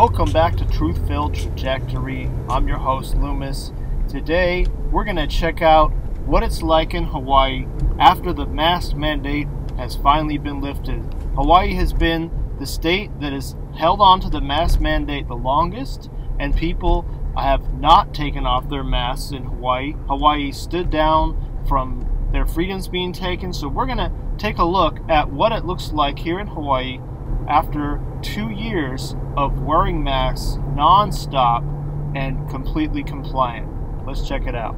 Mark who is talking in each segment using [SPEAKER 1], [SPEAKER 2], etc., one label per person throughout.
[SPEAKER 1] Welcome back to Truth Filled Trajectory. I'm your host, Loomis. Today, we're going to check out what it's like in Hawaii after the mask mandate has finally been lifted. Hawaii has been the state that has held on to the mask mandate the longest, and people have not taken off their masks in Hawaii. Hawaii stood down from their freedoms being taken, so we're going to take a look at what it looks like here in Hawaii after two years of wearing masks non-stop and completely compliant. Let's check it out.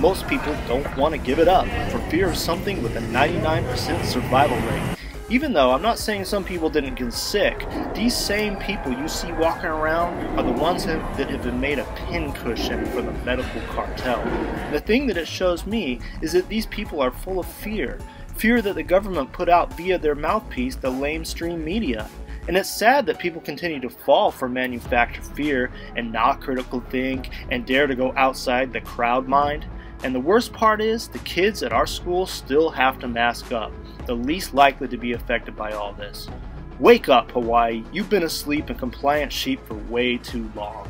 [SPEAKER 1] Most people don't want to give it up for fear of something with a 99% survival rate. Even though I'm not saying some people didn't get sick, these same people you see walking around are the ones that have been made a pincushion for the medical cartel. The thing that it shows me is that these people are full of fear. Fear that the government put out via their mouthpiece, the lamestream media. And it's sad that people continue to fall for manufactured fear and not critical think and dare to go outside the crowd mind. And the worst part is, the kids at our school still have to mask up, the least likely to be affected by all this. Wake up, Hawaii. You've been asleep and compliant sheep for way too long.